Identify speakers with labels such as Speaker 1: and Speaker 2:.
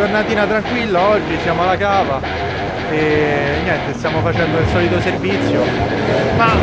Speaker 1: giornatina tranquilla oggi, siamo alla cava e niente, stiamo facendo il solito servizio. Ma